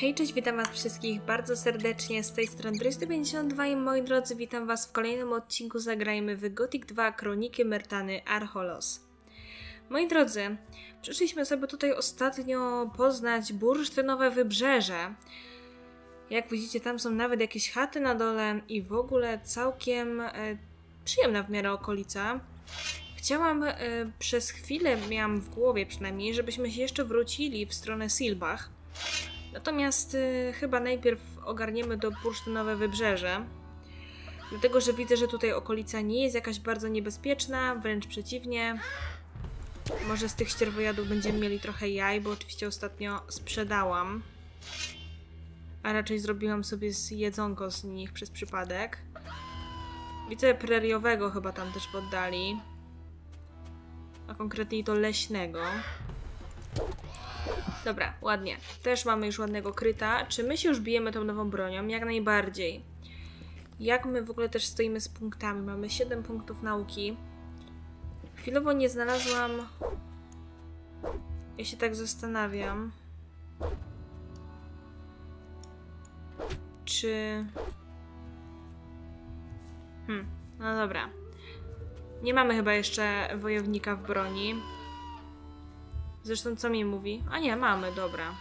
Hej, cześć, witam was wszystkich bardzo serdecznie z tej strony 352 i moi drodzy, witam was w kolejnym odcinku Zagrajmy w Gothic 2 Kroniki Mertany Archolos. Moi drodzy, przyszliśmy sobie tutaj ostatnio poznać bursztynowe wybrzeże. Jak widzicie, tam są nawet jakieś chaty na dole i w ogóle całkiem e, przyjemna w miarę okolica. Chciałam e, przez chwilę, miałam w głowie przynajmniej, żebyśmy się jeszcze wrócili w stronę Silbach. Natomiast y, chyba najpierw ogarniemy to bursztynowe wybrzeże. Dlatego, że widzę, że tutaj okolica nie jest jakaś bardzo niebezpieczna, wręcz przeciwnie. Może z tych ścierwojadów będziemy mieli trochę jaj, bo oczywiście ostatnio sprzedałam. A raczej zrobiłam sobie jedzonko z nich przez przypadek. Widzę preriowego chyba tam też w oddali. A konkretniej to leśnego. Dobra, ładnie. Też mamy już ładnego kryta. Czy my się już bijemy tą nową bronią? Jak najbardziej. Jak my w ogóle też stoimy z punktami? Mamy 7 punktów nauki. Chwilowo nie znalazłam... Ja się tak zastanawiam. Czy... Hmm, no dobra. Nie mamy chyba jeszcze wojownika w broni. Zresztą co mi mówi? A nie, mamy, dobra.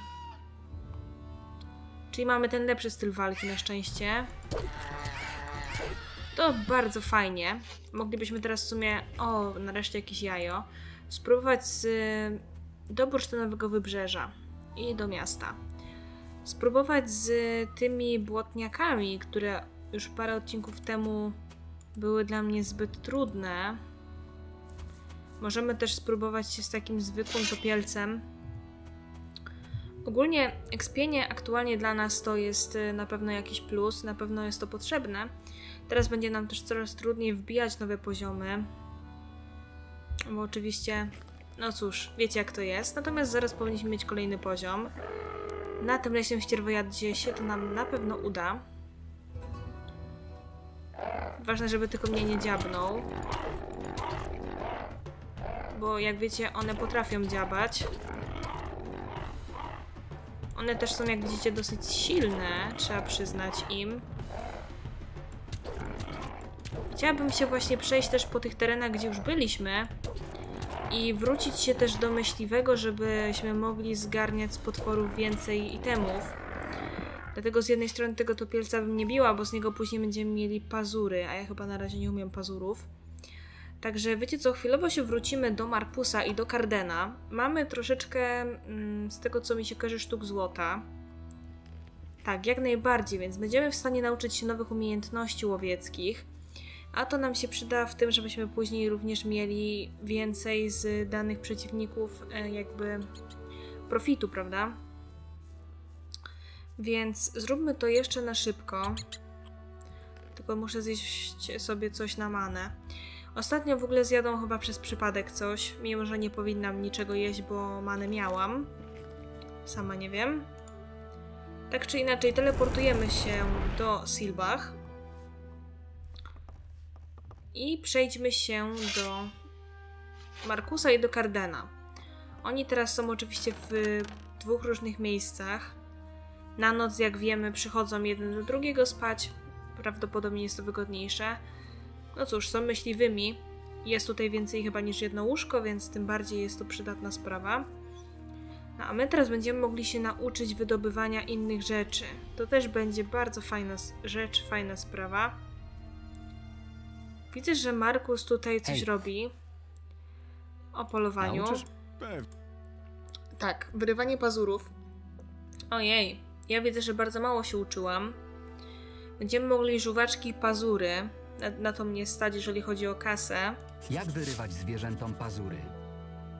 Czyli mamy ten lepszy styl walki na szczęście. To bardzo fajnie. Moglibyśmy teraz w sumie... O, nareszcie jakieś jajo. Spróbować z... do bursztynowego wybrzeża i do miasta. Spróbować z tymi błotniakami, które już parę odcinków temu były dla mnie zbyt trudne. Możemy też spróbować się z takim zwykłym topielcem. Ogólnie ekspienie aktualnie dla nas to jest y, na pewno jakiś plus, na pewno jest to potrzebne. Teraz będzie nam też coraz trudniej wbijać nowe poziomy. Bo oczywiście, no cóż, wiecie jak to jest. Natomiast zaraz powinniśmy mieć kolejny poziom. Na tym leśnym ścierwojadzie się to nam na pewno uda. Ważne, żeby tylko mnie nie dziabnął bo jak wiecie, one potrafią dziabać. One też są, jak widzicie, dosyć silne, trzeba przyznać im. Chciałabym się właśnie przejść też po tych terenach, gdzie już byliśmy i wrócić się też do myśliwego, żebyśmy mogli zgarniać z potworów więcej itemów. Dlatego z jednej strony tego topielca bym nie biła, bo z niego później będziemy mieli pazury, a ja chyba na razie nie umiem pazurów. Także wiecie co, chwilowo się wrócimy do Marpusa i do Cardena. Mamy troszeczkę mm, z tego, co mi się kojarzy, sztuk złota. Tak, jak najbardziej, więc będziemy w stanie nauczyć się nowych umiejętności łowieckich. A to nam się przyda w tym, żebyśmy później również mieli więcej z danych przeciwników e, jakby profitu, prawda? Więc zróbmy to jeszcze na szybko. Tylko muszę zjeść sobie coś na manę. Ostatnio w ogóle zjadłam chyba przez przypadek coś, mimo że nie powinnam niczego jeść, bo manę miałam. Sama nie wiem. Tak czy inaczej, teleportujemy się do Silbach. I przejdźmy się do Markusa i do Cardena. Oni teraz są oczywiście w dwóch różnych miejscach. Na noc, jak wiemy, przychodzą jeden do drugiego spać. Prawdopodobnie jest to wygodniejsze. No cóż, są myśliwymi. Jest tutaj więcej chyba niż jedno łóżko, więc tym bardziej jest to przydatna sprawa. No, a my teraz będziemy mogli się nauczyć wydobywania innych rzeczy. To też będzie bardzo fajna rzecz, fajna sprawa. Widzę, że Markus tutaj coś Hej. robi. O polowaniu. Tak, wyrywanie pazurów. Ojej, ja widzę, że bardzo mało się uczyłam. Będziemy mogli żuwaczki pazury na, na to mnie stać, jeżeli chodzi o kasę. Jak wyrywać zwierzętom pazury?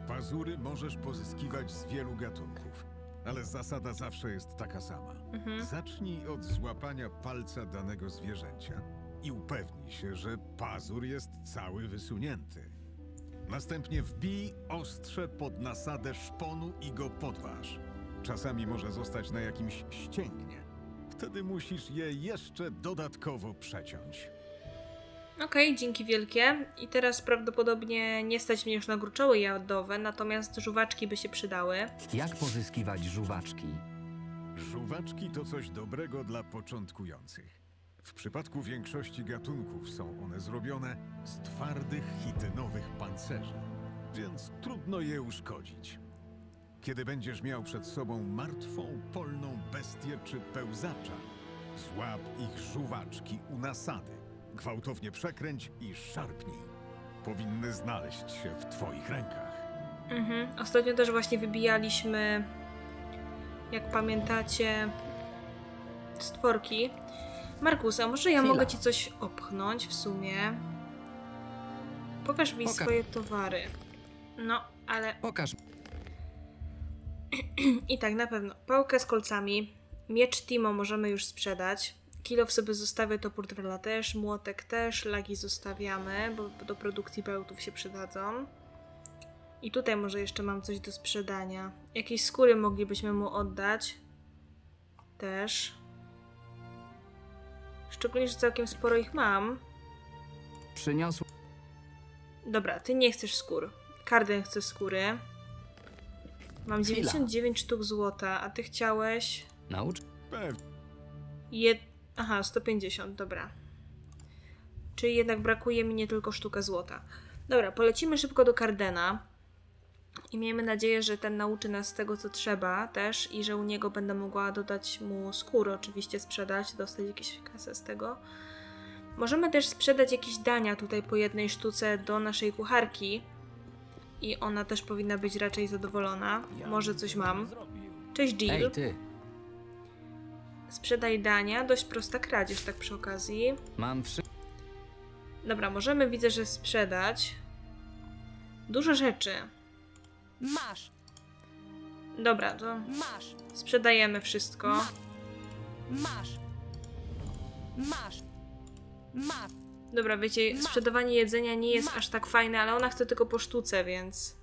Pazury możesz pozyskiwać z wielu gatunków, ale zasada zawsze jest taka sama. Mhm. Zacznij od złapania palca danego zwierzęcia i upewnij się, że pazur jest cały wysunięty. Następnie wbij ostrze pod nasadę szponu i go podważ. Czasami może zostać na jakimś ścięgnie. Wtedy musisz je jeszcze dodatkowo przeciąć. Okej, okay, dzięki wielkie. I teraz prawdopodobnie nie stać mnie już na gruczoły jadowe, natomiast żuwaczki by się przydały. Jak pozyskiwać żuwaczki? Żuwaczki to coś dobrego dla początkujących. W przypadku większości gatunków są one zrobione z twardych chitynowych pancerzy, więc trudno je uszkodzić. Kiedy będziesz miał przed sobą martwą, polną bestię czy pełzacza, złap ich żuwaczki u nasady, gwałtownie przekręć i szarpnij. Powinny znaleźć się w twoich rękach. Mhm. Ostatnio też właśnie wybijaliśmy, jak pamiętacie, stworki. Markusa, może ja Chwila. mogę ci coś opchnąć w sumie? Pokaż mi Pokaż. swoje towary. No, ale Pokaż. i tak na pewno. Pałkę z kolcami, miecz Timo możemy już sprzedać. Kilof sobie zostawię, topór Trela też, młotek też, lagi zostawiamy, bo do produkcji bełtów się przydadzą. I tutaj może jeszcze mam coś do sprzedania. Jakieś skóry moglibyśmy mu oddać. Też. Szczególnie, że całkiem sporo ich mam. Przyniosł. Dobra, ty nie chcesz skór. Karden chce skóry. Mam Chwila. 99 sztuk złota, a ty chciałeś... Naucz. Pewnie. Jed... Aha, 150, dobra. Czyli jednak brakuje mi nie tylko sztuka złota. Dobra, polecimy szybko do Kardena. I miejmy nadzieję, że ten nauczy nas tego, co trzeba też i że u niego będę mogła dodać mu skóry, oczywiście sprzedać, dostać jakieś kasę z tego. Możemy też sprzedać jakieś dania tutaj po jednej sztuce do naszej kucharki. I ona też powinna być raczej zadowolona. Może coś mam. Cześć Jill. Ej, ty. Sprzedaj dania, dość prosta kradzież tak przy okazji. Mam wszy... Dobra, możemy widzę, że sprzedać. Dużo rzeczy. Masz, Dobra, to masz, sprzedajemy wszystko. Ma- masz, masz, masz. Dobra, wiecie, sprzedawanie jedzenia nie jest aż tak fajne, ale ona chce tylko po sztuce, więc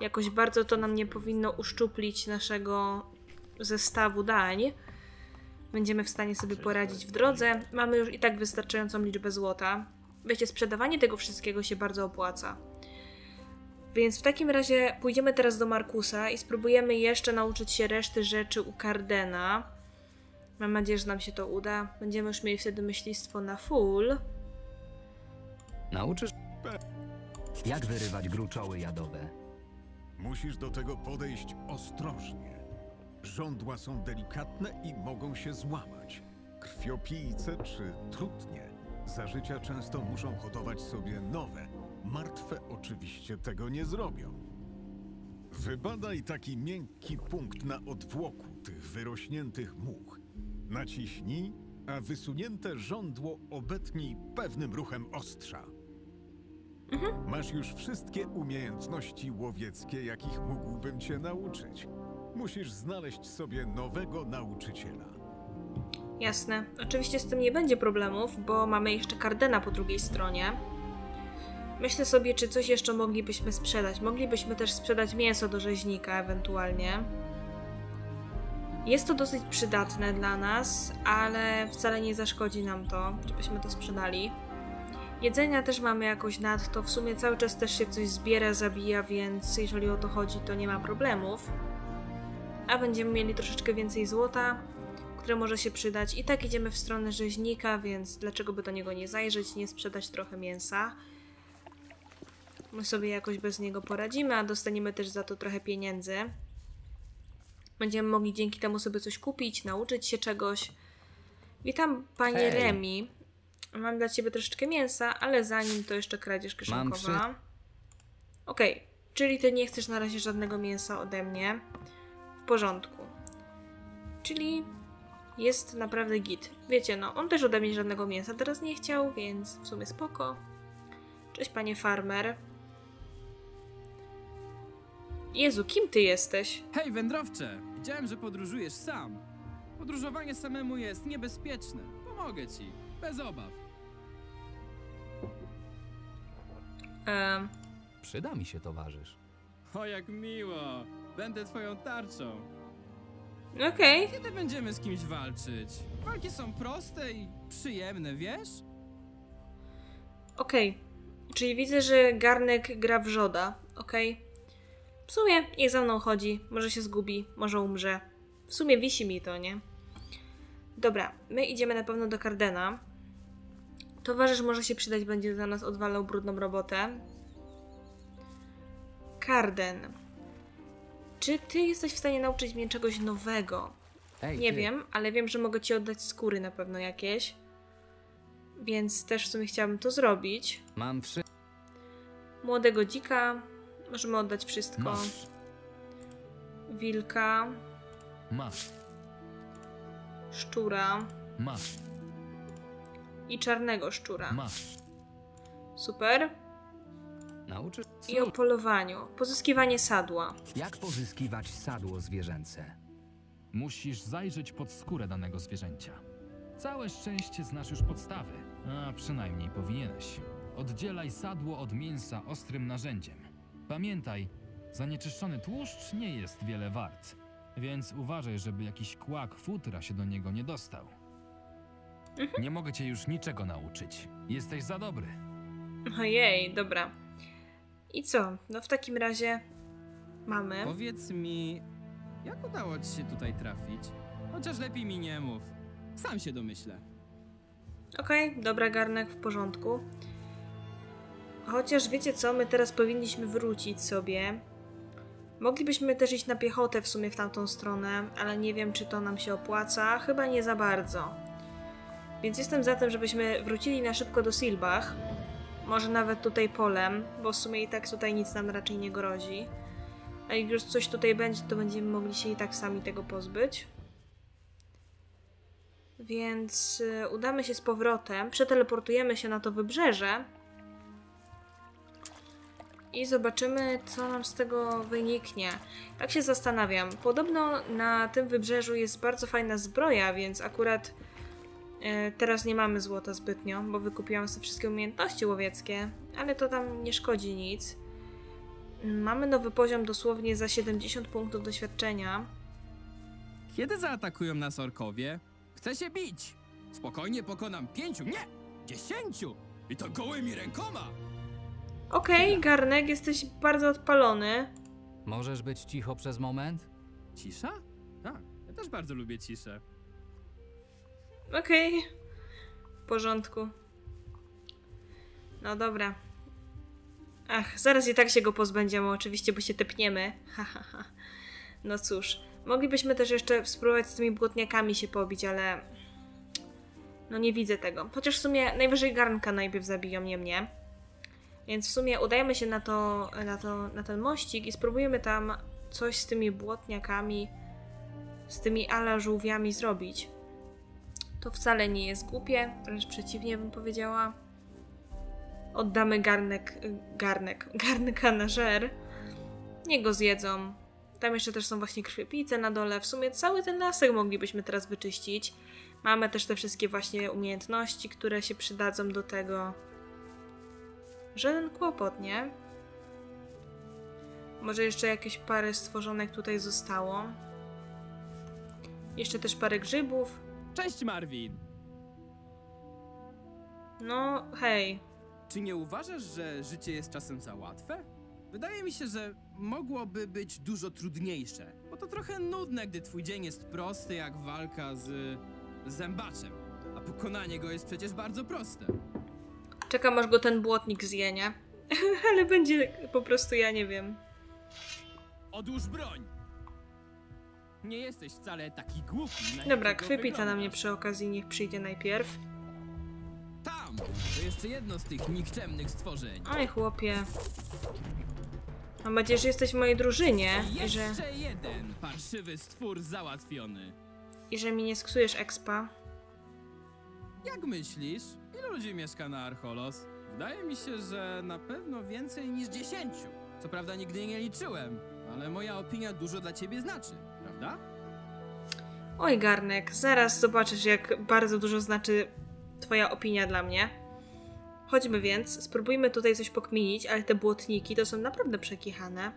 jakoś bardzo to nam nie powinno uszczuplić naszego zestawu dań. Będziemy w stanie sobie poradzić w drodze. Mamy już i tak wystarczającą liczbę złota. Wiecie, sprzedawanie tego wszystkiego się bardzo opłaca. Więc w takim razie pójdziemy teraz do Markusa i spróbujemy jeszcze nauczyć się reszty rzeczy u Kardena. Mam nadzieję, że nam się to uda. Będziemy już mieli wtedy myślistwo na full. Nauczysz? Jak wyrywać gruczoły jadowe? Musisz do tego podejść ostrożnie. Żądła są delikatne i mogą się złamać. Krwiopijce czy trutnie za życia często muszą hodować sobie nowe. Martwe oczywiście tego nie zrobią. Wybadaj taki miękki punkt na odwłoku tych wyrośniętych much. Naciśnij, a wysunięte żądło obetnij pewnym ruchem ostrza. Masz już wszystkie umiejętności łowieckie, jakich mógłbym cię nauczyć. Musisz znaleźć sobie nowego nauczyciela. Jasne. Oczywiście z tym nie będzie problemów, bo mamy jeszcze Kardena po drugiej stronie. Myślę sobie, czy coś jeszcze moglibyśmy sprzedać. Moglibyśmy też sprzedać mięso do rzeźnika ewentualnie. Jest to dosyć przydatne dla nas, ale wcale nie zaszkodzi nam to, żebyśmy to sprzedali. Jedzenia też mamy jakoś nadto. W sumie cały czas też się coś zbiera, zabija, więc jeżeli o to chodzi, to nie ma problemów. A będziemy mieli troszeczkę więcej złota, które może się przydać. I tak idziemy w stronę rzeźnika, więc dlaczego by do niego nie zajrzeć, nie sprzedać trochę mięsa. My sobie jakoś bez niego poradzimy, a dostaniemy też za to trochę pieniędzy. Będziemy mogli dzięki temu sobie coś kupić, nauczyć się czegoś. Witam, panie Hej. Remi. Mam dla ciebie troszeczkę mięsa, ale zanim to jeszcze kradzież kieszonkowa. Okej, czyli ty nie chcesz na razie żadnego mięsa ode mnie. Porządku. Czyli jest naprawdę git. Wiecie, no, on też ode mnie żadnego mięsa teraz nie chciał, więc w sumie spoko. Cześć, panie farmer. Jezu, kim ty jesteś? Hej, wędrowcze! Widziałem, że podróżujesz sam. Podróżowanie samemu jest niebezpieczne. Pomogę ci, bez obaw. Em, Przyda mi się towarzysz. O, jak miło! Będę twoją tarczą. Okej, Kiedy będziemy z kimś walczyć? Walki są proste i przyjemne, wiesz? okej. Czyli widzę, że garnek gra w żoda. Okej. W sumie niech za mną chodzi. Może się zgubi, może umrze. w sumie wisi mi to, nie? Dobra, my idziemy na pewno do Kardena. Towarzysz może się przydać, będzie za nas odwalał brudną robotę. Karden. Czy ty jesteś w stanie nauczyć mnie czegoś nowego? Ej, Nie ty. wiem, ale wiem, że mogę ci oddać skóry na pewno jakieś. Więc też w sumie chciałabym to zrobić. Mam wszy... Młodego dzika. Możemy oddać wszystko. Masz. Wilka. Masz. Szczura. Masz. I czarnego szczura. Masz. Super. Nauczysz? I o polowaniu. Pozyskiwanie sadła. Jak pozyskiwać sadło zwierzęce? Musisz zajrzeć pod skórę danego zwierzęcia. Całe szczęście znasz już podstawy, a przynajmniej powinieneś. Oddzielaj sadło od mięsa ostrym narzędziem. Pamiętaj, zanieczyszczony tłuszcz nie jest wiele wart, więc uważaj, żeby jakiś kłak futra się do niego nie dostał. Nie mogę cię już niczego nauczyć. Jesteś za dobry. Ojej, dobra. I co? No w takim razie mamy. Powiedz mi, jak udało ci się tutaj trafić? Chociaż lepiej mi nie mów. Sam się domyślę. Okej, dobra, garnek w porządku. Chociaż wiecie co, my teraz powinniśmy wrócić sobie. Moglibyśmy też iść na piechotę w sumie w tamtą stronę, ale nie wiem, czy to nam się opłaca. Chyba nie za bardzo. Więc jestem za tym, żebyśmy wrócili na szybko do Silbach. Może nawet tutaj polem, bo w sumie i tak tutaj nic nam raczej nie grozi. A jak już coś tutaj będzie, to będziemy mogli się i tak sami tego pozbyć. Więc y, udamy się z powrotem, przeteleportujemy się na to wybrzeże i zobaczymy, co nam z tego wyniknie. Tak się zastanawiam. Podobno na tym wybrzeżu jest bardzo fajna zbroja, więc akurat teraz nie mamy złota zbytnio, bo wykupiłam sobie wszystkie umiejętności łowieckie, ale to tam nie szkodzi nic. Mamy nowy poziom dosłownie za 70 punktów doświadczenia. Kiedy zaatakują nas orkowie? Chcę się bić! Spokojnie pokonam pięciu, nie! Dziesięciu! I to gołymi rękoma! Okej, Garnek, jesteś bardzo odpalony. Możesz być cicho przez moment? Cisza? Tak, ja też bardzo lubię ciszę. Okej. W porządku. No dobra. Ach, zaraz i tak się go pozbędziemy, oczywiście, bo się tepniemy. No cóż. Moglibyśmy też jeszcze spróbować z tymi błotniakami się pobić, ale... No nie widzę tego. Chociaż w sumie najwyżej garnka najpierw zabiją, nie mnie. Więc w sumie udajemy się na, to, na, to, na ten mościk i spróbujemy tam coś z tymi błotniakami, z tymi ala żółwiami zrobić. To wcale nie jest głupie, wręcz przeciwnie bym powiedziała. Oddamy garnek, garnek, garnka na żer. Nie go zjedzą. Tam jeszcze też są właśnie krwiopice na dole. W sumie cały ten lasek moglibyśmy teraz wyczyścić. Mamy też te wszystkie właśnie umiejętności, które się przydadzą do tego. Żaden kłopot, nie? Może jeszcze jakieś parę stworzonek tutaj zostało. Jeszcze też parę grzybów. Cześć Marvin! No, hej. Czy nie uważasz, że życie jest czasem za łatwe? Wydaje mi się, że mogłoby być dużo trudniejsze, bo to trochę nudne, gdy twój dzień jest prosty jak walka z zębaczem, a pokonanie go jest przecież bardzo proste. Czekam aż go ten błotnik zje, nie? Ale będzie po prostu, ja nie wiem. Odłóż broń! Nie jesteś wcale taki głupi. Dobra, krwipica na mnie przy okazji, niech przyjdzie najpierw. Tam! To jeszcze jedno z tych nikczemnych stworzeń. Oj, chłopie. Mam nadzieję, że jesteś w mojej drużynie i że, jeszcze jeden parszywy stwór załatwiony. i że mi nie sksujesz expa. Jak myślisz, ilu ludzi mieszka na Archolos? Wydaje mi się, że na pewno więcej niż dziesięciu. Co prawda nigdy nie liczyłem, ale moja opinia dużo dla ciebie znaczy, prawda? Oj, Garnek, zaraz zobaczysz, jak bardzo dużo znaczy twoja opinia dla mnie. Chodźmy więc, spróbujmy tutaj coś pokminić, ale te błotniki to są naprawdę przekichane.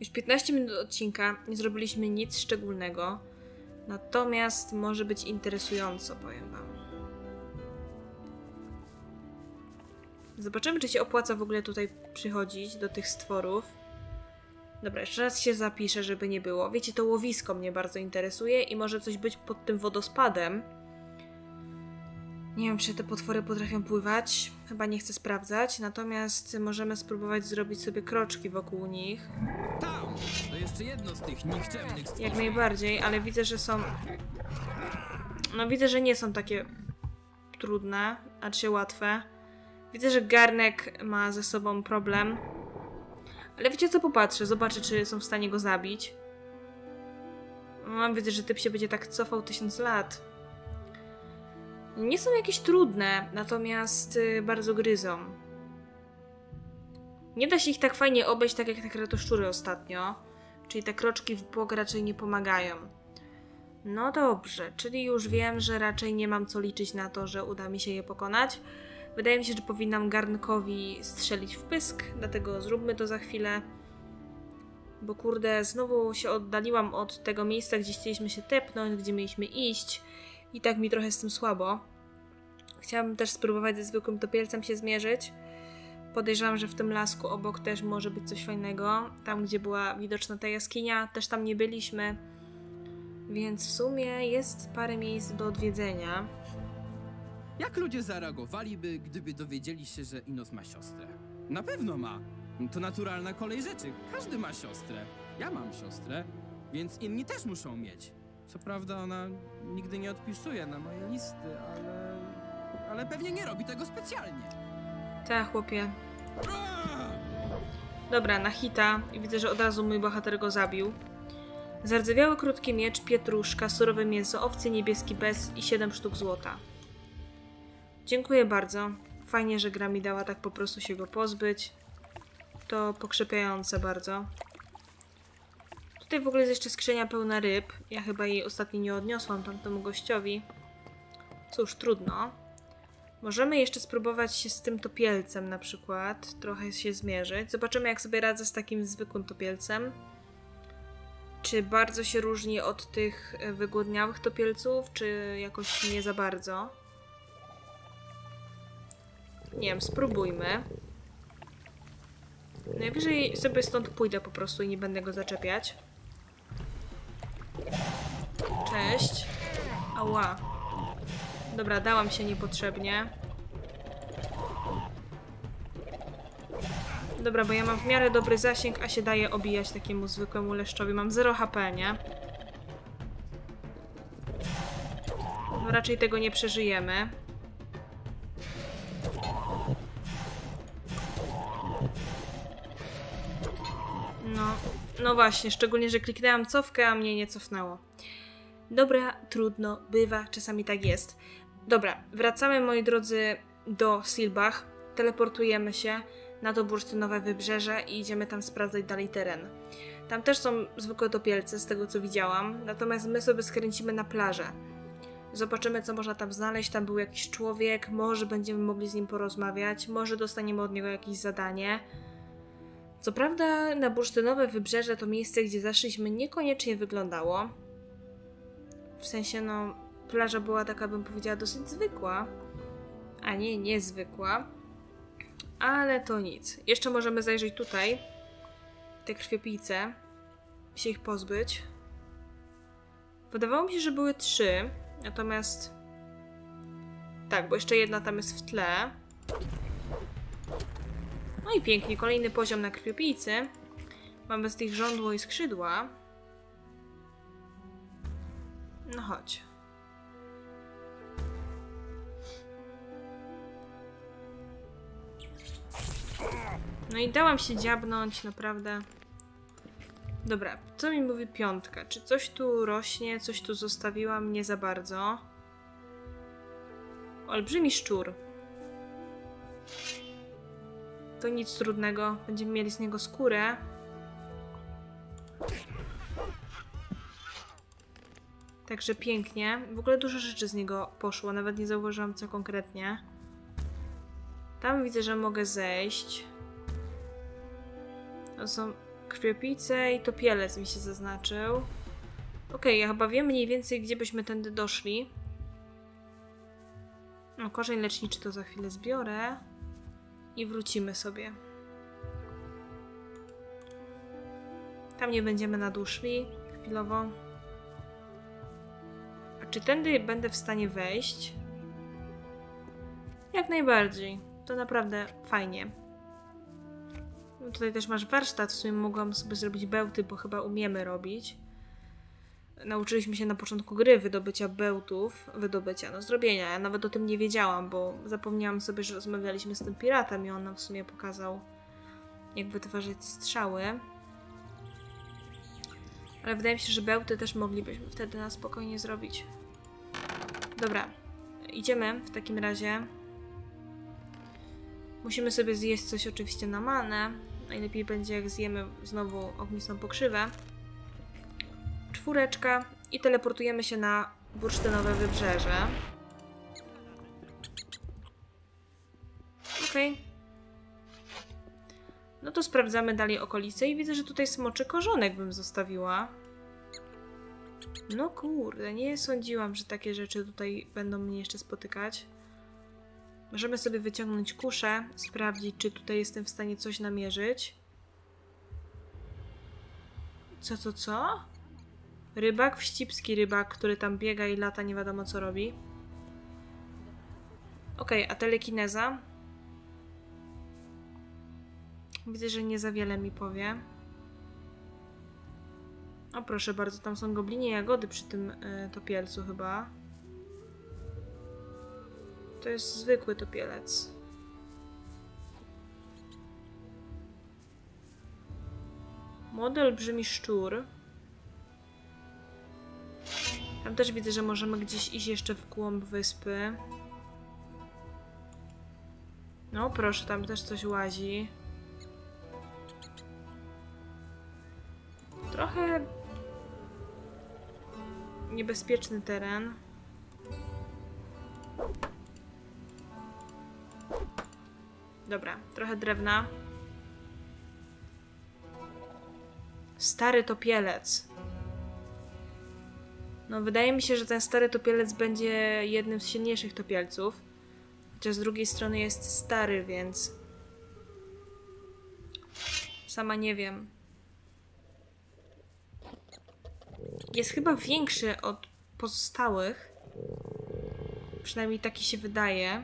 Już 15 minut odcinka, nie zrobiliśmy nic szczególnego. Natomiast może być interesująco, powiem wam. Zobaczymy, czy się opłaca w ogóle tutaj przychodzić do tych stworów. Dobra, jeszcze raz się zapiszę, żeby nie było. Wiecie, to łowisko mnie bardzo interesuje i może coś być pod tym wodospadem. Nie wiem, czy te potwory potrafią pływać. Chyba nie chcę sprawdzać. Natomiast możemy spróbować zrobić sobie kroczki wokół nich. Tam! To jeszcze jedno z tych nikczemnych stworzeń. Jak najbardziej, ale widzę, że są. No, widzę, że nie są takie trudne, a czy łatwe. Widzę, że garnek ma ze sobą problem. Ale wiecie co, popatrzę, zobaczę, czy są w stanie go zabić. Mam widzę, że typ się będzie tak cofał tysiąc lat. Nie są jakieś trudne, natomiast y, bardzo gryzą. Nie da się ich tak fajnie obejść, tak jak te kratoszczury ostatnio. Czyli te kroczki w bok raczej nie pomagają. No dobrze, czyli już wiem, że raczej nie mam co liczyć na to, że uda mi się je pokonać. Wydaje mi się, że powinnam garnkowi strzelić w pysk, dlatego zróbmy to za chwilę. Bo kurde, znowu się oddaliłam od tego miejsca, gdzie chcieliśmy się tepnąć, gdzie mieliśmy iść. I tak mi trochę z tym słabo. Chciałabym też spróbować ze zwykłym topielcem się zmierzyć. Podejrzewam, że w tym lasku obok też może być coś fajnego. Tam, gdzie była widoczna ta jaskinia, też tam nie byliśmy. Więc w sumie jest parę miejsc do odwiedzenia. Jak ludzie zareagowaliby, gdyby dowiedzieli się, że Inos ma siostrę? Na pewno ma. To naturalna kolej rzeczy. Każdy ma siostrę. Ja mam siostrę, więc inni też muszą mieć. Co prawda ona nigdy nie odpisuje na moje listy, ale... Ale pewnie nie robi tego specjalnie. Tak, chłopie. Dobra, na hita. I widzę, że od razu mój bohater go zabił. Zardzewiały krótki miecz, pietruszka, surowe mięso, owcy niebieski bez i 7 sztuk złota. Dziękuję bardzo. Fajnie, że gra mi dała tak po prostu się go pozbyć. To pokrzepiające bardzo. Tutaj w ogóle jest jeszcze skrzynia pełna ryb. Ja chyba jej ostatnio nie odniosłam tamtemu gościowi. Cóż, trudno. Możemy jeszcze spróbować się z tym topielcem na przykład. Trochę się zmierzyć. Zobaczymy jak sobie radzę z takim zwykłym topielcem. Czy bardzo się różni od tych e, wygłodniałych topielców, czy jakoś nie za bardzo? Nie wiem, spróbujmy. Najwyżej sobie stąd pójdę po prostu i nie będę go zaczepiać. Cześć. Ała. Dobra, dałam się niepotrzebnie. Dobra, bo ja mam w miarę dobry zasięg, a się daje obijać takiemu zwykłemu leszczowi. Mam 0 HP, nie? No raczej tego nie przeżyjemy. No, no właśnie, szczególnie, że kliknęłam cofkę, a mnie nie cofnęło. Dobra, trudno, bywa, czasami tak jest. Dobra, wracamy moi drodzy do Silbach, teleportujemy się na to bursztynowe wybrzeże i idziemy tam sprawdzać dalej teren. Tam też są zwykłe topielce, z tego co widziałam, natomiast my sobie skręcimy na plażę. Zobaczymy, co można tam znaleźć. Tam był jakiś człowiek, może będziemy mogli z nim porozmawiać, może dostaniemy od niego jakieś zadanie. Co prawda, na bursztynowe wybrzeże to miejsce, gdzie zaszliśmy, niekoniecznie wyglądało. W sensie, no, plaża była taka, bym powiedziała, dosyć zwykła, a nie niezwykła. Ale to nic. Jeszcze możemy zajrzeć tutaj. Te krwiopijce. Się ich pozbyć. Wydawało mi się, że były trzy. Natomiast... Tak, bo jeszcze jedna tam jest w tle. No i pięknie, kolejny poziom na krwiopijcy. Mamy z tych żądło i skrzydła. No chodź. No i dałam się dziabnąć, naprawdę. Dobra, co mi mówi piątka? Czy coś tu rośnie, coś tu zostawiłam? Nie za bardzo. Olbrzymi szczur. To nic trudnego. Będziemy mieli z niego skórę. Także pięknie. W ogóle dużo rzeczy z niego poszło. Nawet nie zauważyłam co konkretnie. Tam widzę, że mogę zejść. To są krwiopice i topielec mi się zaznaczył. Okej, okay, ja chyba wiem mniej więcej, gdzie byśmy tędy doszli. No, korzeń leczniczy to za chwilę zbiorę. I wrócimy sobie. Tam nie będziemy na dół szli chwilowo. A czy tędy będę w stanie wejść? Jak najbardziej. To naprawdę fajnie. No tutaj też masz warsztat, w sumie mogłam sobie zrobić bełty, bo chyba umiemy robić. Nauczyliśmy się na początku gry wydobycia bełtów, wydobycia, no zrobienia. Ja nawet o tym nie wiedziałam, bo zapomniałam sobie, że rozmawialiśmy z tym piratem i on nam w sumie pokazał, jak wytwarzać strzały. Ale wydaje mi się, że bełty też moglibyśmy wtedy na spokojnie zrobić. Dobra, idziemy w takim razie. Musimy sobie zjeść coś oczywiście na manę. Najlepiej będzie jak zjemy znowu ognistą pokrzywę. Czwóreczka i teleportujemy się na bursztynowe wybrzeże. Okej. Okay. No to sprawdzamy dalej okolice i widzę, że tutaj smoczy korzonek bym zostawiła. No kurde, nie sądziłam, że takie rzeczy tutaj będą mnie jeszcze spotykać. Możemy sobie wyciągnąć kuszę, sprawdzić, czy tutaj jestem w stanie coś namierzyć. Co, co, co? Rybak, wścibski rybak, który tam biega i lata, nie wiadomo co robi. Okej, okay, a telekineza? Widzę, że nie za wiele mi powie. O proszę bardzo, tam są goblinie jagody przy tym y, topielcu chyba. To jest zwykły topielec. Model brzmi szczur. Tam też widzę, że możemy gdzieś iść jeszcze w głąb wyspy. No proszę, tam też coś łazi. Trochę niebezpieczny teren. Dobra, trochę drewna. Stary topielec. No, wydaje mi się, że ten stary topielec będzie jednym z silniejszych topielców. Chociaż z drugiej strony jest stary, więc... Sama nie wiem. Jest chyba większy od pozostałych. Przynajmniej taki się wydaje.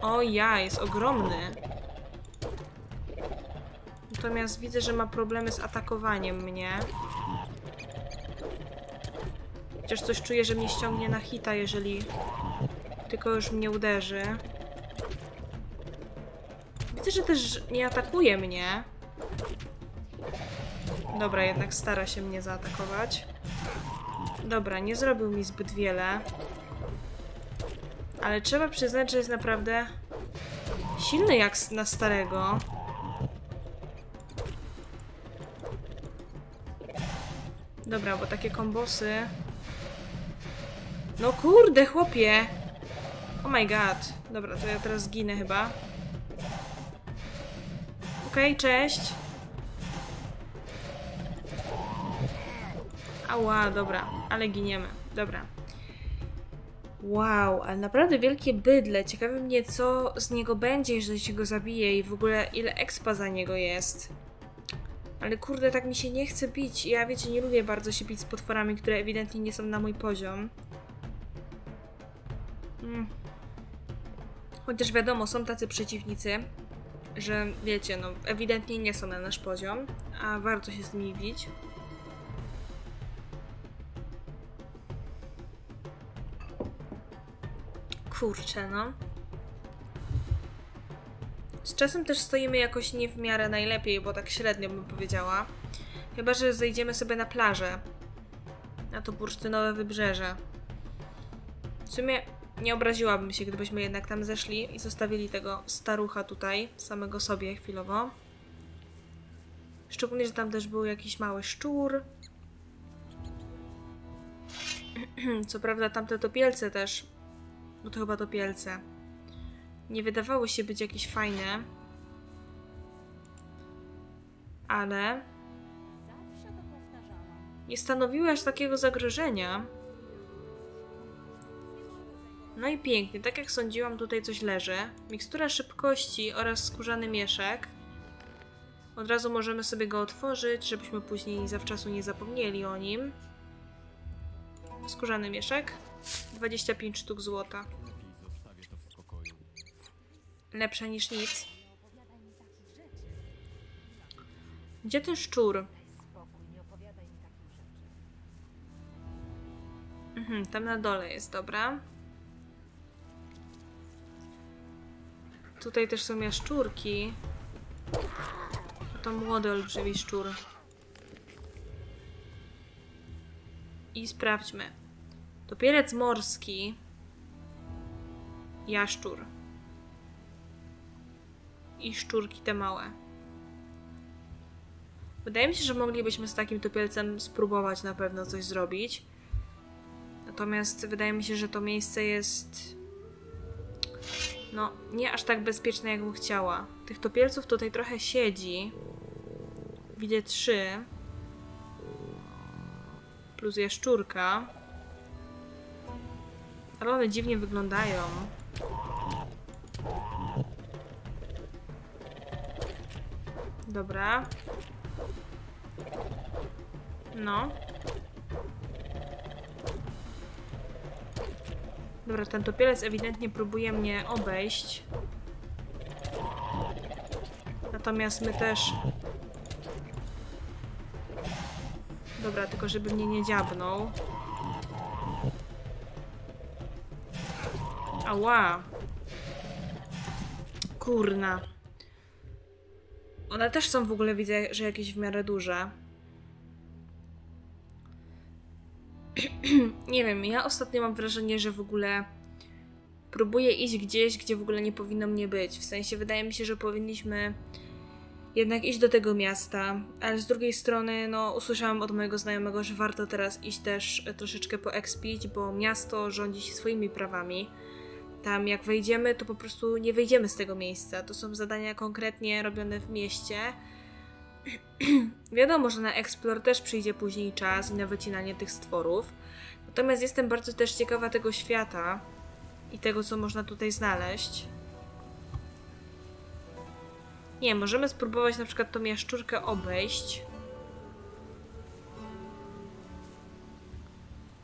O ja, jest ogromny. Natomiast widzę, że ma problemy z atakowaniem mnie. Chociaż coś czuję, że mnie ściągnie na hita, jeżeli tylko już mnie uderzy. Widzę, że też nie atakuje mnie. Dobra, jednak stara się mnie zaatakować. Dobra, nie zrobił mi zbyt wiele. Ale trzeba przyznać, że jest naprawdę silny jak na starego. Dobra, bo takie kombosy... No kurde, chłopie! Oh my god. Dobra, to ja teraz zginę chyba. Okej, okay, cześć. Ała, dobra, ale giniemy. Dobra. Wow, ale naprawdę wielkie bydle. Ciekawe mnie, co z niego będzie, jeżeli się go zabije i w ogóle ile expa za niego jest. Ale kurde, tak mi się nie chce bić. Ja, wiecie, nie lubię bardzo się bić z potworami, które ewidentnie nie są na mój poziom. Hmm. Chociaż wiadomo, są tacy przeciwnicy, że wiecie, no ewidentnie nie są na nasz poziom, a warto się z nimi bić. Kurczę, no. Z czasem też stoimy jakoś nie w miarę najlepiej, bo tak średnio bym powiedziała. Chyba, że zejdziemy sobie na plażę. Na to bursztynowe wybrzeże. W sumie nie obraziłabym się, gdybyśmy jednak tam zeszli i zostawili tego starucha tutaj, samego sobie chwilowo. Szczególnie, że tam też był jakiś mały szczur. Co prawda tamte topielce też bo to chyba topielce. Nie wydawały się być jakieś fajne. Ale... Nie stanowiły aż takiego zagrożenia. No i pięknie, tak jak sądziłam, tutaj coś leży. Mikstura szybkości oraz skórzany mieszek. Od razu możemy sobie go otworzyć, żebyśmy później zawczasu nie zapomnieli o nim. Skórzany mieszek. 25 sztuk złota. Lepsze niż nic. Gdzie ten szczur? Mhm, tam na dole jest, dobra. Tutaj też są jaszczurki. To młody olbrzymi szczur. I sprawdźmy. Topielec morski. Jaszczur. I szczurki te małe. Wydaje mi się, że moglibyśmy z takim topielcem spróbować na pewno coś zrobić. Natomiast wydaje mi się, że to miejsce jest. No, nie aż tak bezpieczne, jakbym chciała. Tych topielców tutaj trochę siedzi. Widzę trzy. Plus jaszczurka. Ale one dziwnie wyglądają. Dobra. No. Dobra, ten topielec ewidentnie próbuje mnie obejść. Natomiast my też... Dobra, tylko żeby mnie nie dziabnął. Ała. Kurna. One też są w ogóle, widzę, że jakieś w miarę duże. nie wiem, ja ostatnio mam wrażenie, że w ogóle próbuję iść gdzieś, gdzie w ogóle nie powinno mnie być. W sensie wydaje mi się, że powinniśmy jednak iść do tego miasta, ale z drugiej strony, no, usłyszałam od mojego znajomego, że warto teraz iść też troszeczkę poekspić, bo miasto rządzi się swoimi prawami. Tam jak wejdziemy, to po prostu nie wyjdziemy z tego miejsca. To są zadania konkretnie robione w mieście. Wiadomo, że na Explore też przyjdzie później czas i na wycinanie tych stworów. Natomiast jestem bardzo też ciekawa tego świata i tego, co można tutaj znaleźć. Nie, możemy spróbować na przykład tą jaszczurkę obejść.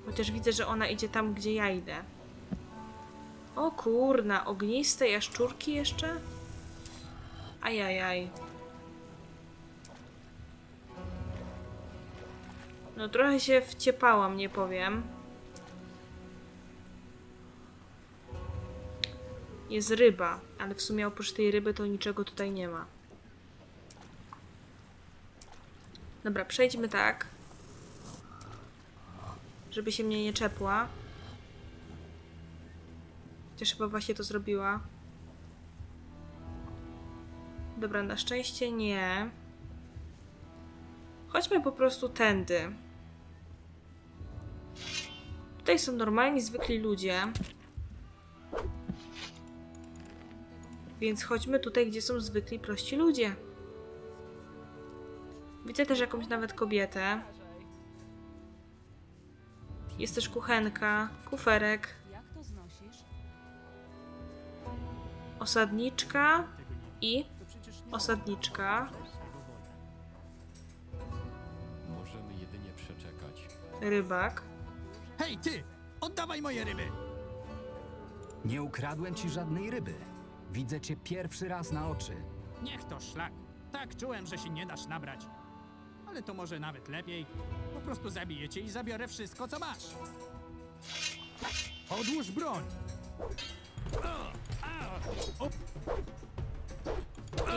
Chociaż widzę, że ona idzie tam, gdzie ja idę. O kurna, ogniste jaszczurki jeszcze? Ajajaj. No trochę się wciepałam, nie powiem. Jest ryba, ale w sumie oprócz tej ryby to niczego tutaj nie ma. Dobra, przejdźmy tak. Żeby się mnie nie czepła. Chociaż chyba właśnie to zrobiła. Dobra, na szczęście nie. Chodźmy po prostu tędy. Tutaj są normalni, zwykli ludzie. Więc chodźmy tutaj, gdzie są zwykli, prości ludzie. Widzę też jakąś nawet kobietę. Jest też kuchenka, kuferek. Osadniczka i osadniczka. Rybak. Hej, ty! Oddawaj moje ryby! Nie ukradłem ci żadnej ryby. Widzę cię pierwszy raz na oczy. Niech to szlak. Tak czułem, że się nie dasz nabrać. Ale to może nawet lepiej. Po prostu zabiję cię i zabiorę wszystko, co masz. Odłóż broń!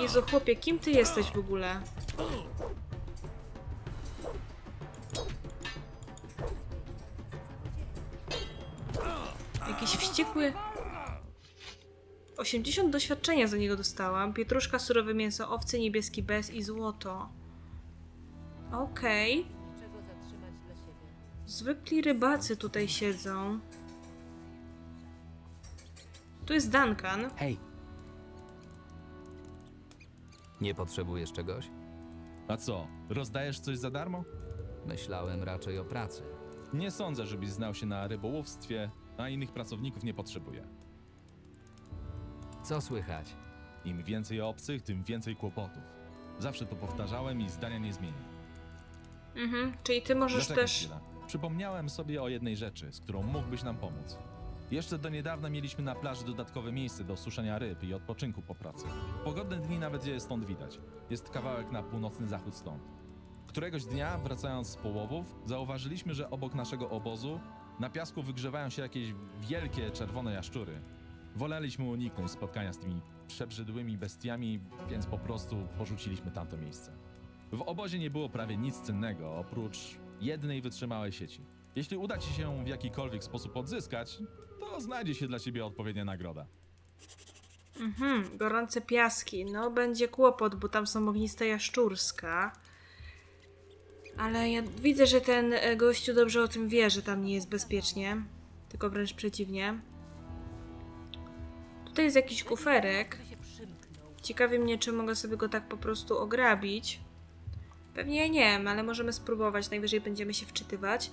Jezu, chłopie, kim ty jesteś w ogóle? Wściekły... 80 doświadczenia za niego dostałam. Pietruszka, surowe mięso, owce, niebieski bez i złoto. Okej. Zwykli rybacy tutaj siedzą. Tu jest Duncan. Hej! Nie potrzebujesz czegoś? A co, rozdajesz coś za darmo? Myślałem raczej o pracy. Nie sądzę, żebyś znał się na rybołówstwie, a innych pracowników nie potrzebuję. Co słychać? Im więcej obcych, tym więcej kłopotów. Zawsze to powtarzałem i zdania nie zmienię. Mhm, czyli ty możesz Zaczekaj też... chwilę. Przypomniałem sobie o jednej rzeczy, z którą mógłbyś nam pomóc. Jeszcze do niedawna mieliśmy na plaży dodatkowe miejsce do suszenia ryb i odpoczynku po pracy. Pogodne dni nawet je stąd widać. Jest kawałek na północny zachód stąd. Któregoś dnia, wracając z połowów, zauważyliśmy, że obok naszego obozu na piasku wygrzewają się jakieś wielkie czerwone jaszczury. Woleliśmy uniknąć spotkania z tymi przebrzydłymi bestiami, więc po prostu porzuciliśmy tamto miejsce. W obozie nie było prawie nic cennego, oprócz jednej wytrzymałej sieci. Jeśli uda ci się w jakikolwiek sposób odzyskać, to znajdzie się dla ciebie odpowiednia nagroda. Mhm, gorące piaski. No, będzie kłopot, bo tam są ogniste jaszczurska. Ale ja widzę, że ten e, gościu dobrze o tym wie, że tam nie jest bezpiecznie. Tylko wręcz przeciwnie. Tutaj jest jakiś kuferek. Ciekawi mnie, czy mogę sobie go tak po prostu ograbić. Pewnie nie ale możemy spróbować. Najwyżej będziemy się wczytywać.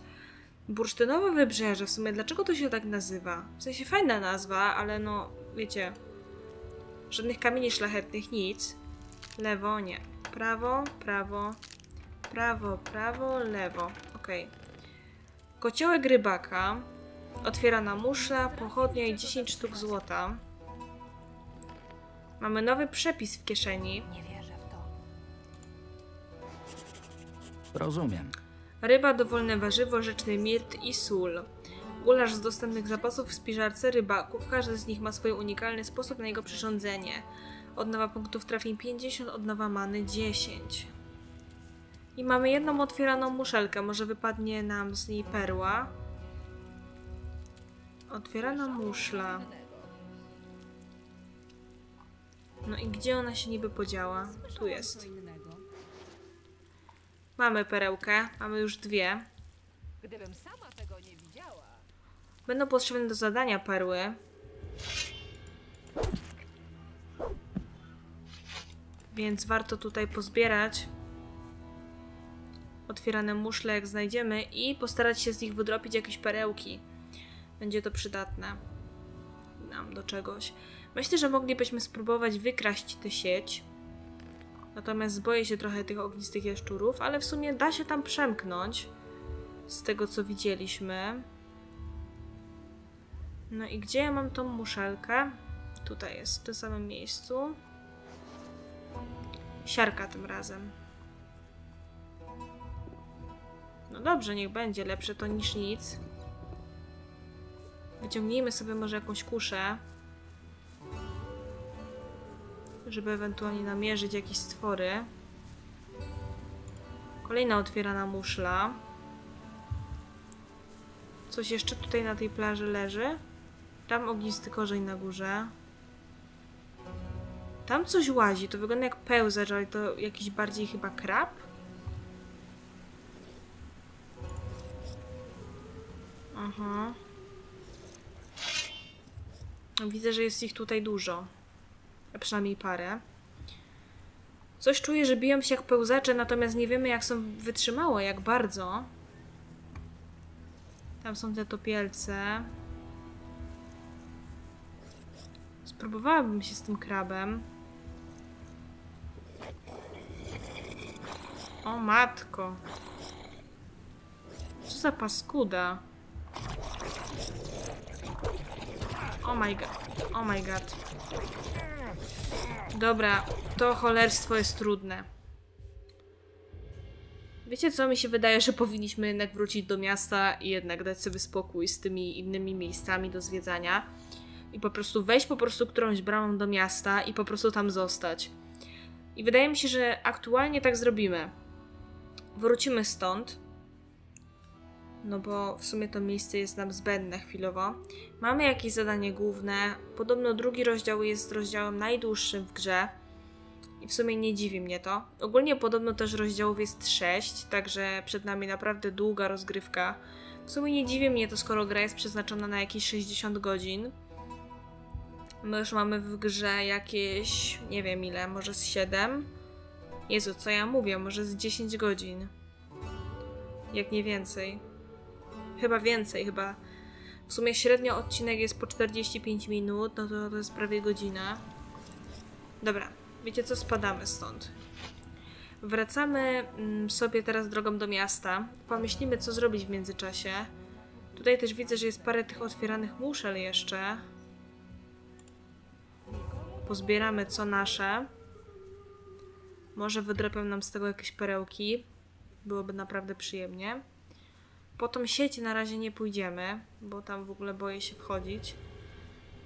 Bursztynowe wybrzeże. W sumie dlaczego to się tak nazywa? W sensie fajna nazwa, ale no, wiecie... Żadnych kamieni szlachetnych, nic. Lewo, nie. Prawo, prawo, prawo, prawo, lewo. Okej. Kociołek rybaka. Otwierana muszla, pochodnia i 10 sztuk złota. Mamy nowy przepis w kieszeni. Rozumiem. Ryba, dowolne warzywo, rzeczny mirt i sól. Gulasz z dostępnych zapasów w spiżarce rybaków. Każdy z nich ma swój unikalny sposób na jego przyrządzenie. Odnowa punktów trafień 50, odnowa many 10. I mamy jedną otwieraną muszelkę. Może wypadnie nam z niej perła. Otwierana muszla. No i gdzie ona się niby podziała? Tu jest. Mamy perełkę, mamy już dwie. Gdybym sama tego nie widziała. Będą potrzebne do zadania perły. Więc warto tutaj pozbierać otwierane muszle, jak znajdziemy, i postarać się z nich wydropić jakieś perełki. Będzie to przydatne nam do czegoś. Myślę, że moglibyśmy spróbować wykraść tę sieć. Natomiast boję się trochę tych ognistych jaszczurów, ale w sumie da się tam przemknąć. Z tego co widzieliśmy. No i gdzie ja mam tą muszelkę? Tutaj jest, w tym samym miejscu. Siarka tym razem. No dobrze, niech będzie. Lepsze to niż nic. Wyciągnijmy sobie może jakąś kuszę. Żeby ewentualnie namierzyć jakieś stwory. Kolejna otwierana muszla. Coś jeszcze tutaj na tej plaży leży? Tam ognisty korzeń na górze. Tam coś łazi. To wygląda jak pełzacz, ale to jakiś bardziej chyba krab? Aha. Widzę, że jest ich tutaj dużo. A przynajmniej parę. Coś czuję, że biją się jak pełzacze, natomiast nie wiemy jak są wytrzymałe, jak bardzo. Tam są te topielce. Spróbowałabym się z tym krabem. O matko. Co za paskuda. Oh my god. Oh my god. Dobra, to cholerstwo jest trudne. Wiecie co, mi się wydaje, że powinniśmy jednak wrócić do miasta i jednak dać sobie spokój z tymi innymi miejscami do zwiedzania. I po prostu wejść po prostu którąś bramą do miasta i po prostu tam zostać. I wydaje mi się, że aktualnie tak zrobimy. Wrócimy stąd. No bo w sumie to miejsce jest nam zbędne chwilowo. Mamy jakieś zadanie główne. Podobno drugi rozdział jest rozdziałem najdłuższym w grze. I w sumie nie dziwi mnie to. Ogólnie podobno też rozdziałów jest 6, także przed nami naprawdę długa rozgrywka. W sumie nie dziwi mnie to, skoro gra jest przeznaczona na jakieś 60 godzin. My już mamy w grze jakieś, nie wiem ile, może z 7? Jezu, co ja mówię, może z 10 godzin. Jak nie więcej. Chyba więcej, chyba. W sumie średnio odcinek jest po 45 minut, no to to jest prawie godzina. Dobra, wiecie co, spadamy stąd. Wracamy mm, sobie teraz drogą do miasta. Pomyślimy, co zrobić w międzyczasie. Tutaj też widzę, że jest parę tych otwieranych muszel jeszcze. Pozbieramy co nasze. Może wydrapią nam z tego jakieś perełki. Byłoby naprawdę przyjemnie. Po tą sieć na razie nie pójdziemy, bo tam w ogóle boję się wchodzić.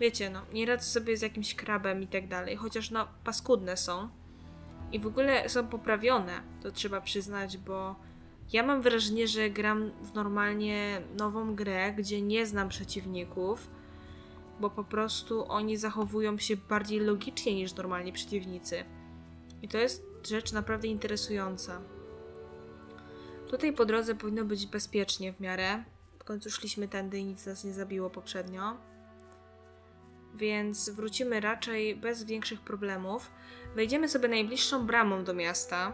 Wiecie, no, nie radzę sobie z jakimś krabem i tak dalej, chociaż no, paskudne są. I w ogóle są poprawione, to trzeba przyznać, bo ja mam wrażenie, że gram w normalnie nową grę, gdzie nie znam przeciwników, bo po prostu oni zachowują się bardziej logicznie niż normalni przeciwnicy. I to jest rzecz naprawdę interesująca. Tutaj po drodze powinno być bezpiecznie w miarę. W końcu szliśmy tędy i nic nas nie zabiło poprzednio. Więc wrócimy raczej bez większych problemów. Wejdziemy sobie najbliższą bramą do miasta.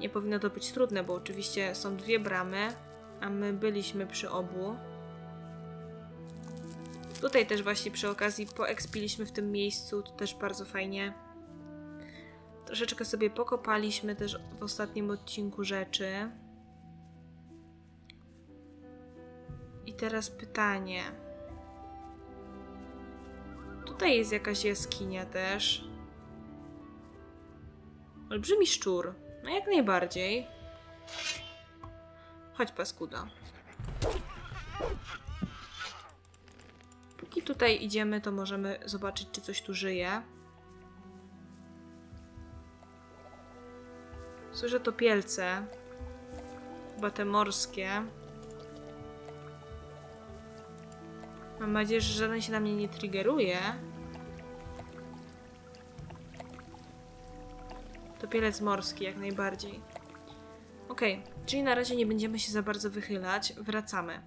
Nie powinno to być trudne, bo oczywiście są dwie bramy, a my byliśmy przy obu. Tutaj też właśnie przy okazji poekspiliśmy w tym miejscu, to też bardzo fajnie. Troszeczkę sobie pokopaliśmy też w ostatnim odcinku rzeczy. I teraz pytanie. Tutaj jest jakaś jaskinia też. Olbrzymi szczur. No jak najbardziej. Chodź paskuda. Póki tutaj idziemy, to możemy zobaczyć, czy coś tu żyje. Słyszę topielce. Chyba te morskie. Mam nadzieję, że żaden się na mnie nie triggeruje. Topielec morski, jak najbardziej. Okay, czyli na razie nie będziemy się za bardzo wychylać. Wracamy.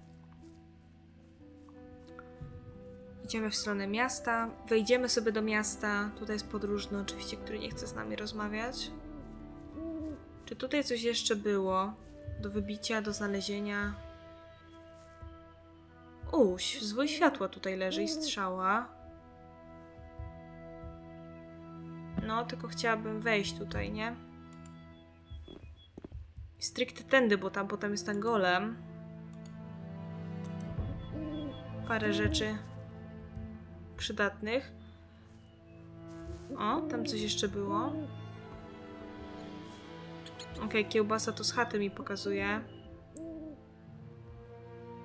Idziemy w stronę miasta. Wejdziemy sobie do miasta. Tutaj jest podróżny oczywiście, który nie chce z nami rozmawiać. Czy tutaj coś jeszcze było? Do wybicia, do znalezienia? Uś, zwój światła tutaj leży i strzała. No, tylko chciałabym wejść tutaj, nie? Stricte tędy, bo tam potem jest ten golem. Parę rzeczy przydatnych. O, tam coś jeszcze było. Ok, kiełbasa to z chaty mi pokazuje.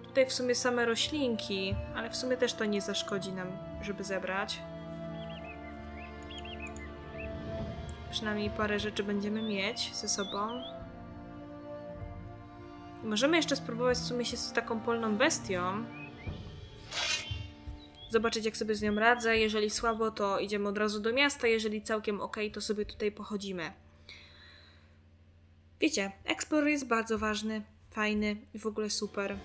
Tutaj w sumie same roślinki, ale w sumie też to nie zaszkodzi nam, żeby zebrać. Przynajmniej parę rzeczy będziemy mieć ze sobą. Możemy jeszcze spróbować w sumie się z taką polną bestią. Zobaczyć jak sobie z nią radzę. Jeżeli słabo, to idziemy od razu do miasta. Jeżeli całkiem ok, to sobie tutaj pochodzimy. Wiecie, Explorer jest bardzo ważny, fajny i w ogóle super.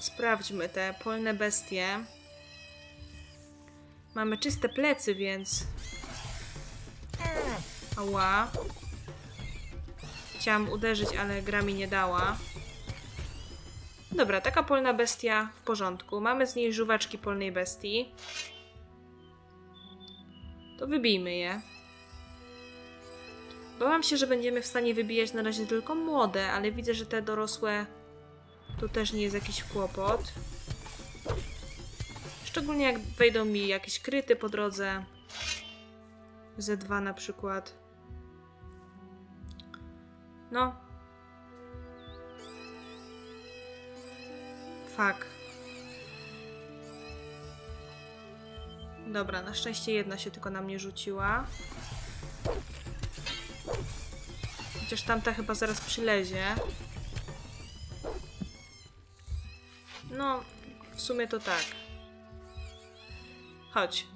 Sprawdźmy te polne bestie. Mamy czyste plecy, więc... Ała. Chciałam uderzyć, ale gra mi nie dała. Dobra, taka polna bestia w porządku. Mamy z niej żuwaczki polnej bestii. To wybijmy je. Bałam się, że będziemy w stanie wybijać na razie tylko młode, ale widzę, że te dorosłe to też nie jest jakiś kłopot. Szczególnie jak wejdą mi jakieś kryty po drodze. Z2 na przykład. No. Fuck. Dobra, na szczęście jedna się tylko na mnie rzuciła. Chociaż tamta chyba zaraz przylezie. No, w sumie to tak. Chodź.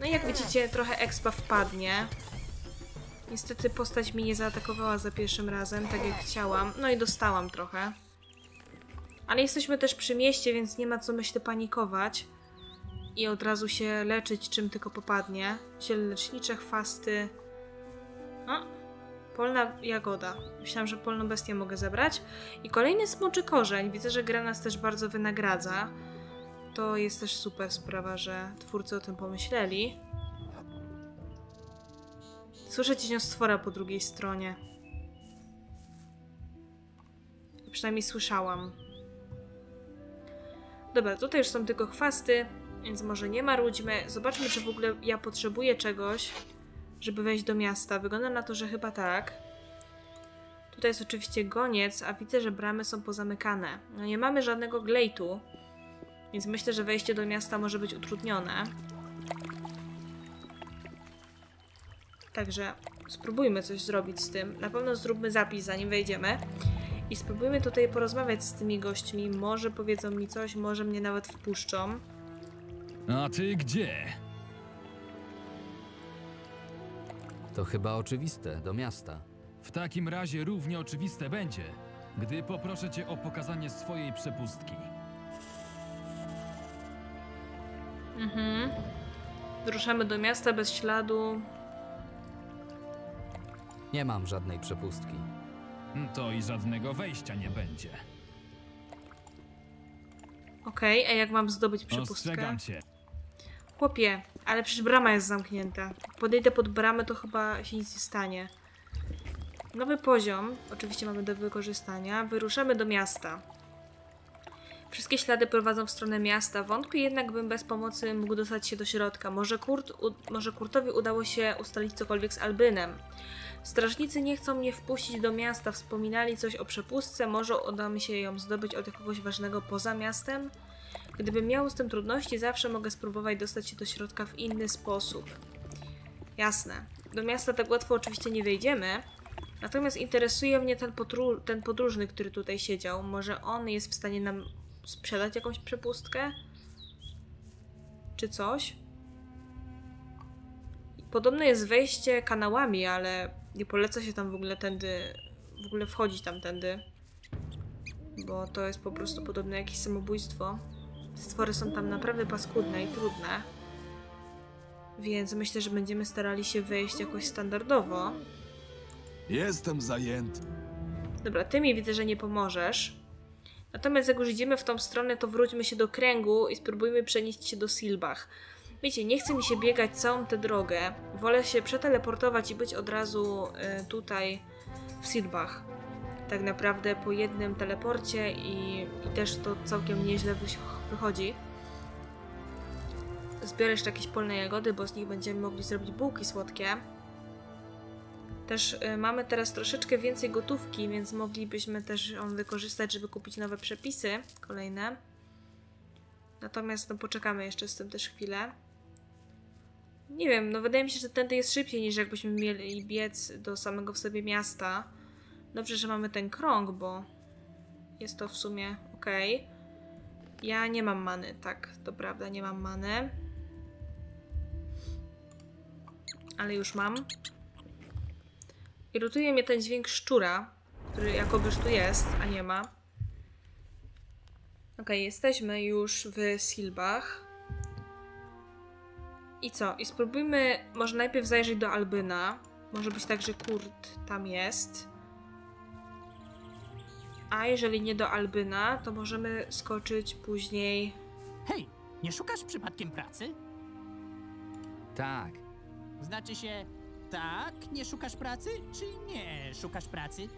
No i jak widzicie, trochę expa wpadnie. Niestety postać mi nie zaatakowała za pierwszym razem, tak jak chciałam. No i dostałam trochę. Ale jesteśmy też przy mieście, więc nie ma co myślę panikować. I od razu się leczyć czym tylko popadnie. Ziele lecznicze, chwasty. No, polna jagoda. Myślałam, że polną bestię mogę zebrać. I kolejny smoczy korzeń. Widzę, że gra nas też bardzo wynagradza. to jest też super sprawa, że twórcy o tym pomyśleli. Słyszę cieniostwora po drugiej stronie. Przynajmniej słyszałam. Dobra, tutaj już są tylko chwasty, więc może nie marudźmy. Zobaczmy, czy w ogóle ja potrzebuję czegoś, żeby wejść do miasta. Wygląda na to, że chyba tak. Tutaj jest oczywiście goniec, a widzę, że bramy są pozamykane. No nie mamy żadnego glejtu, więc myślę, że wejście do miasta może być utrudnione. Także spróbujmy coś zrobić z tym. Na pewno zróbmy zapis, zanim wejdziemy. I spróbujmy tutaj porozmawiać z tymi gośćmi. Może powiedzą mi coś, może mnie nawet wpuszczą. A ty gdzie? To chyba oczywiste, do miasta. W takim razie równie oczywiste będzie, gdy poproszę cię o pokazanie swojej przepustki. Mhm. Wyruszamy do miasta bez śladu. Nie mam żadnej przepustki. To i żadnego wejścia nie będzie. Okej, a jak mam zdobyć przepustkę? Ostrzegam cię. Chłopie, ale przecież brama jest zamknięta. Podejdę pod bramę, to chyba się nic nie stanie. Nowy poziom, oczywiście mamy do wykorzystania. Wyruszamy do miasta. Wszystkie ślady prowadzą w stronę miasta. Wątpię jednak, bym bez pomocy mógł dostać się do środka. Może, Kurt, może Kurtowi udało się ustalić cokolwiek z Albynem. Strażnicy nie chcą mnie wpuścić do miasta. Wspominali coś o przepustce. Może uda mi się ją zdobyć od jakiegoś ważnego poza miastem? Gdybym miał z tym trudności, zawsze mogę spróbować dostać się do środka w inny sposób. Jasne. Do miasta tak łatwo oczywiście nie wejdziemy. Natomiast interesuje mnie ten, ten podróżny, który tutaj siedział. Może on jest w stanie nam sprzedać jakąś przepustkę? Czy coś? Podobno jest wejście kanałami, ale nie poleca się tam w ogóle tędy, w ogóle wchodzić tamtędy. Bo to jest po prostu podobne jakieś samobójstwo. Stwory są tam naprawdę paskudne i trudne. Więc myślę, że będziemy starali się wejść jakoś standardowo. Jestem zajęty. Dobra, ty mi widzę, że nie pomożesz. Natomiast jak już idziemy w tą stronę, to wróćmy się do kręgu i spróbujmy przenieść się do Silbach. Wiecie, nie chce mi się biegać całą tę drogę. Wolę się przeteleportować i być od razu y, tutaj w Silbach. Tak naprawdę po jednym teleporcie i, i też to całkiem nieźle wychodzi. Zbiorę jeszcze jakieś polne jagody, bo z nich będziemy mogli zrobić bułki słodkie. Też y, mamy teraz troszeczkę więcej gotówki, więc moglibyśmy też ją wykorzystać, żeby kupić nowe przepisy kolejne. Natomiast no, poczekamy jeszcze z tym też chwilę. Nie wiem, no wydaje mi się, że tędy jest szybciej niż jakbyśmy mieli biec do samego w sobie miasta. Dobrze, że mamy ten krąg, bo jest to w sumie ok. Ja nie mam many, tak, to prawda, nie mam many. Ale już mam. Irytuje mnie ten dźwięk szczura, który jakobyż tu jest, a nie ma. Ok, jesteśmy już w Silbach. I co? I spróbujmy może najpierw zajrzeć do Albyna. Może być tak, że Kurt tam jest. A jeżeli nie do Albyna, to możemy skoczyć później. Hej, nie szukasz przypadkiem pracy? Tak, Znaczy się, tak, nie szukasz pracy, czy nie szukasz pracy?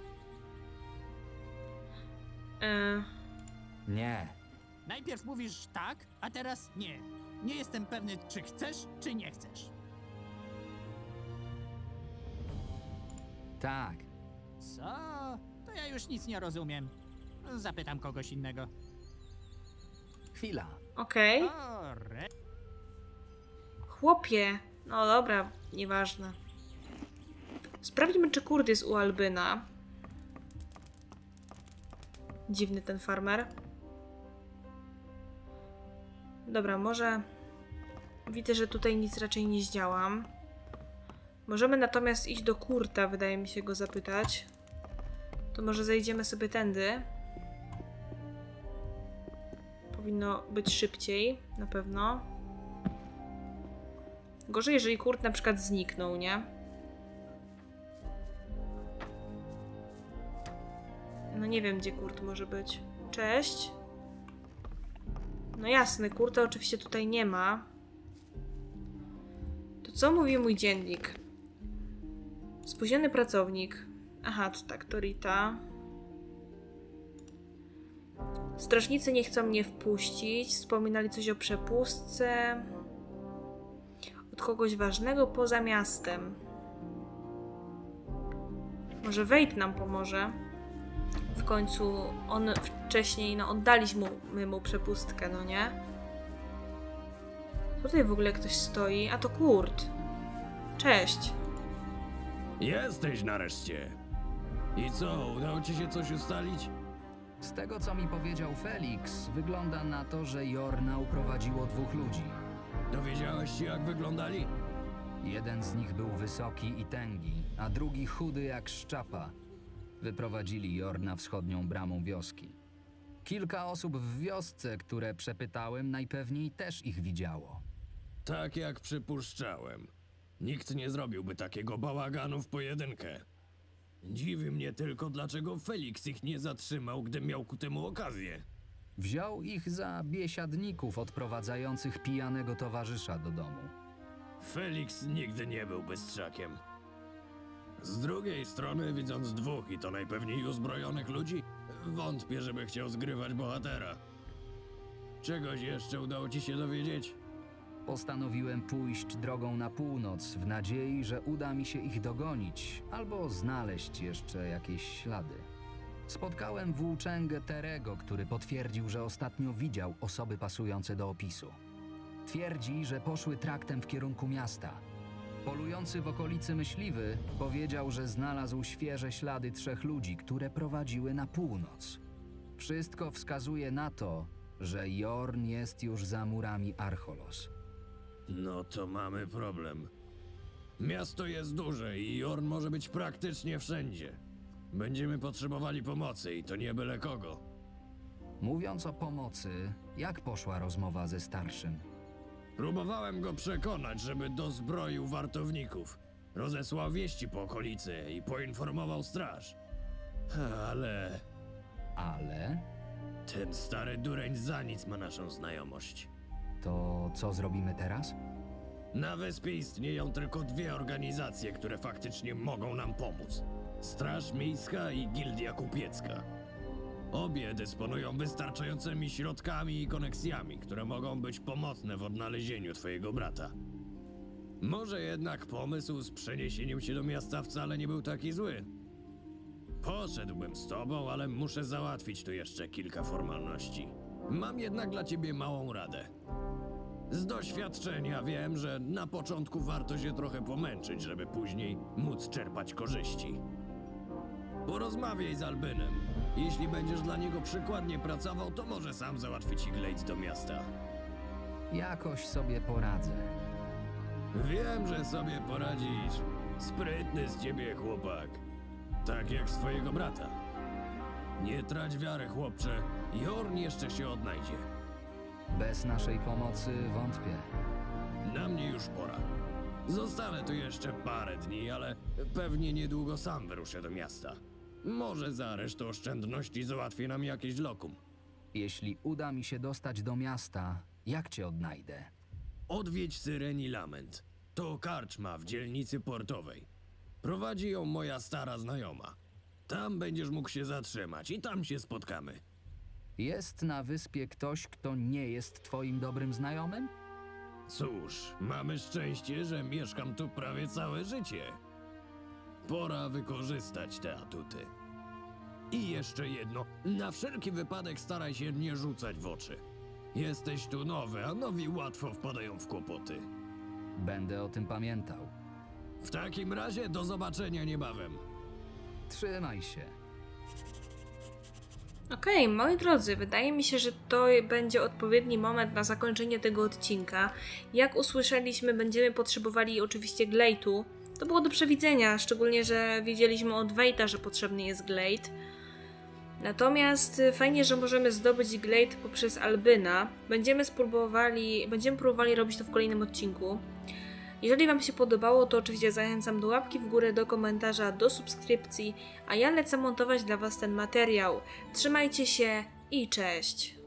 E, nie. Najpierw mówisz tak, a teraz nie. Nie jestem pewny, czy chcesz, czy nie chcesz. Tak. Co? To ja już nic nie rozumiem. Zapytam kogoś innego. Chwila. Okej. O, re... Chłopie. No dobra, nieważne. Sprawdźmy, czy Kurt jest u Albyna. Dziwny ten farmer. Dobra, może... Widzę, że tutaj nic raczej nie zdziałam. Możemy natomiast iść do Kurta, wydaje mi się go zapytać. To może zejdziemy sobie tędy. Powinno być szybciej, na pewno. Gorzej, jeżeli Kurt na przykład zniknął, nie? No nie wiem, gdzie Kurt może być. Cześć. No jasne, kurta oczywiście tutaj nie ma. To co mówi mój dziennik? Spóźniony pracownik. Aha, to tak, to Rita. Strażnicy nie chcą mnie wpuścić. Wspominali coś o przepustce. Od kogoś ważnego poza miastem. Może Wade nam pomoże. W końcu on wcześniej, no oddaliśmy mu, mu przepustkę, no nie? Tutaj w ogóle ktoś stoi, a to Kurt. Cześć. Jesteś nareszcie. I co, udało ci się coś ustalić? Z tego, co mi powiedział Felix, wygląda na to, że Jorna uprowadziło dwóch ludzi. Dowiedziałeś się, jak wyglądali? Jeden z nich był wysoki i tęgi, a drugi chudy jak szczapa. Wyprowadzili Jorna wschodnią bramą wioski. Kilka osób w wiosce, które przepytałem, najpewniej też ich widziało. Tak jak przypuszczałem. Nikt nie zrobiłby takiego bałaganu w pojedynkę. Dziwi mnie tylko, dlaczego Felix ich nie zatrzymał, gdy miał ku temu okazję. Wziął ich za biesiadników odprowadzających pijanego towarzysza do domu. Felix nigdy nie był bystrzakiem. Z drugiej strony, widząc dwóch i to najpewniej uzbrojonych ludzi, wątpię, żeby chciał zgrywać bohatera. Czegoś jeszcze udało ci się dowiedzieć? Postanowiłem pójść drogą na północ w nadziei, że uda mi się ich dogonić albo znaleźć jeszcze jakieś ślady. Spotkałem włóczęgę Terego, który potwierdził, że ostatnio widział osoby pasujące do opisu. Twierdzi, że poszły traktem w kierunku miasta. Polujący w okolicy myśliwy powiedział, że znalazł świeże ślady trzech ludzi, które prowadziły na północ. Wszystko wskazuje na to, że Jorn jest już za murami Archolos. No to mamy problem. Miasto jest duże i Jorn może być praktycznie wszędzie. Będziemy potrzebowali pomocy i to nie byle kogo. Mówiąc o pomocy, jak poszła rozmowa ze starszym? Próbowałem go przekonać, żeby dozbroił wartowników. Rozesłał wieści po okolicy i poinformował straż. Ale Ale ten stary dureń za nic ma naszą znajomość. To co zrobimy teraz? Na wyspie istnieją tylko dwie organizacje, które faktycznie mogą nam pomóc. Straż Miejska i Gildia Kupiecka. Obie dysponują wystarczającymi środkami i koneksjami, które mogą być pomocne w odnalezieniu twojego brata. Może jednak pomysł z przeniesieniem się do miasta wcale nie był taki zły. Poszedłbym z tobą, ale muszę załatwić tu jeszcze kilka formalności. Mam jednak dla ciebie małą radę. Z doświadczenia wiem, że na początku warto się trochę pomęczyć, żeby później móc czerpać korzyści. Porozmawiaj z Albynem. Jeśli będziesz dla niego przykładnie pracował, to może sam załatwić ci glejt do miasta. Jakoś sobie poradzę. Wiem, że sobie poradzisz. Sprytny z ciebie chłopak. Tak jak swojego brata. Nie trać wiary, chłopcze. Jorn jeszcze się odnajdzie. Bez naszej pomocy wątpię. Na mnie już pora. Zostanę tu jeszcze parę dni, ale pewnie niedługo sam wyruszę do miasta. Może za resztę oszczędności załatwię nam jakieś lokum. Jeśli uda mi się dostać do miasta, jak cię odnajdę? Odwiedź Syreni Lament. To karczma w dzielnicy portowej. Prowadzi ją moja stara znajoma. Tam będziesz mógł się zatrzymać i tam się spotkamy. Jest na wyspie ktoś, kto nie jest twoim dobrym znajomym? Cóż, mamy szczęście, że mieszkam tu prawie całe życie. Pora wykorzystać te atuty. I jeszcze jedno, na wszelki wypadek staraj się nie rzucać w oczy. Jesteś tu nowy, a nowi łatwo wpadają w kłopoty. Będę o tym pamiętał. W takim razie do zobaczenia niebawem. Trzymaj się. Okej, moi drodzy, wydaje mi się, że to będzie odpowiedni moment na zakończenie tego odcinka. Jak usłyszeliśmy, będziemy potrzebowali oczywiście Glade'u. To było do przewidzenia, szczególnie, że wiedzieliśmy od Wejta, że potrzebny jest Glade. Natomiast y, fajnie, że możemy zdobyć Glade poprzez Albyna. Będziemy spróbowali, będziemy próbowali robić to w kolejnym odcinku. Jeżeli Wam się podobało, to oczywiście zachęcam do łapki w górę, do komentarza, do subskrypcji, a ja lecę montować dla Was ten materiał. Trzymajcie się i cześć!